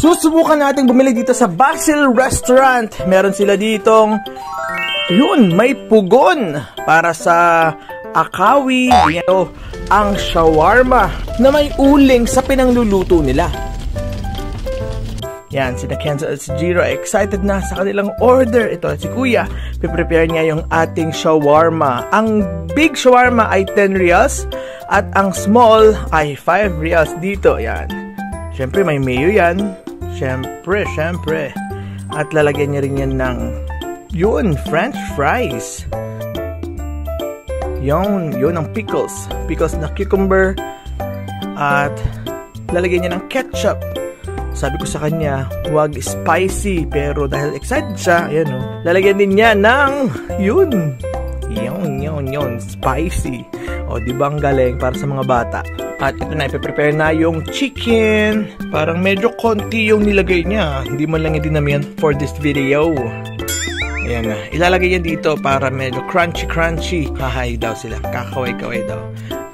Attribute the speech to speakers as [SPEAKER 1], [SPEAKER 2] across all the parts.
[SPEAKER 1] Susubukan nating bumili dito sa Basil Restaurant. Meron sila ditong, yun, may pugon para sa akawi. Ito, ang shawarma na may uling sa pinangluluto nila. Yan, si Kenzo at si Jiro excited na sa kanilang order. Ito si Kuya, piprepare niya yung ating shawarma. Ang big shawarma ay 10 reals at ang small ay 5 reals dito. Yan. Siyempre may mayo yan. Siyempre, siyempre. At lalagyan niya rin yan ng yun, french fries. Yun, yun ang pickles. Pickles na cucumber. At lalagyan niya ng ketchup sabi ko sa kanya, huwag spicy. Pero dahil excited siya, ayan o, lalagyan din niya ng, yun, yun, yun, yun, spicy. O, di ba ang galing para sa mga bata? At ito na, ipiprepare na yung chicken. Parang medyo konti yung nilagay niya. Hindi man lang dinamihan for this video. Ayan na. Ilalagay niya dito para medyo crunchy-crunchy. Kahay daw sila. Kakaway-kaway daw.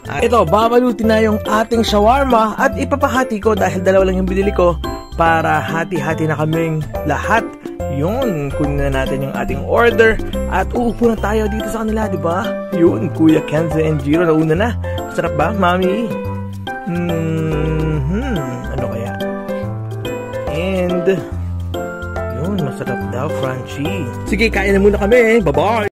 [SPEAKER 1] At ito, babalutin na yung ating shawarma at ipapahati ko dahil dalawa lang yung binili ko para hati-hati na kaming lahat. Yun, kunin na natin yung ating order at uupo na tayo dito sa kanila, di ba? Yun, Kuya Kenzo and Jiro, nauna na. Masarap ba, Mami? Hmm, ano kaya? And, yun, masarap daw, crunchy. Sige, kain na muna kami. Bye-bye!